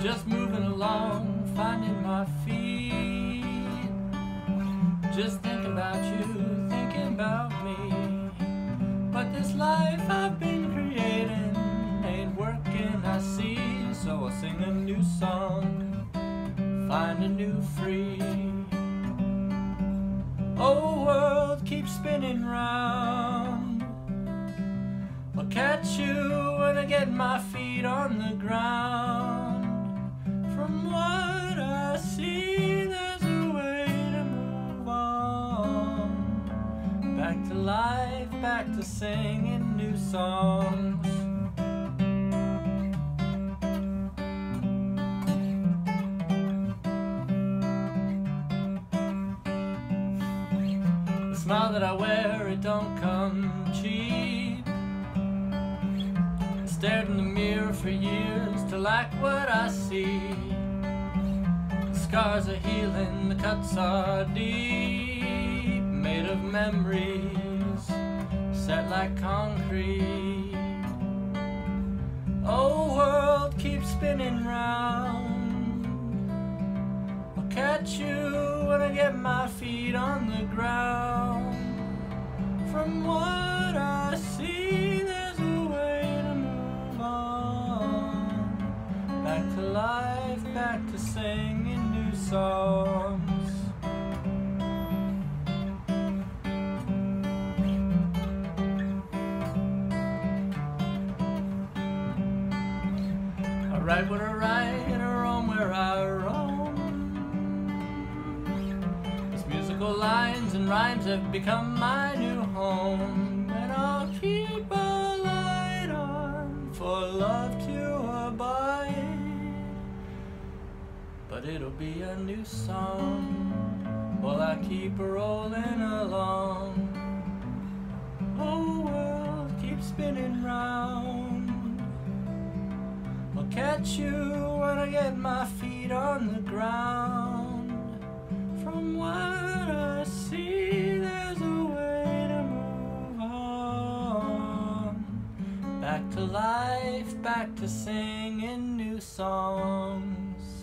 Just moving along, finding my feet. Just thinking about you, thinking about me. But this life I've been creating ain't working, I see. So I'll sing a new song, find a new free. Oh, world keeps spinning round. I'll catch you when I get my feet on the ground. From what I see, there's a way to move on. Back to life, back to singing new songs. Smile that I wear, it don't come cheap. I stared in the mirror for years to like what I see. The scars are healing, the cuts are deep, made of memories, set like concrete. Oh, world keeps spinning round. I'll catch you when I get my feet on the ground. Back to singing new songs. I write what I write and I roam where I roam. These musical lines and rhymes have become my new home. But it'll be a new song while I keep rolling along. Oh, world keeps spinning round. I'll catch you when I get my feet on the ground. From what I see, there's a way to move on. Back to life, back to singing new songs.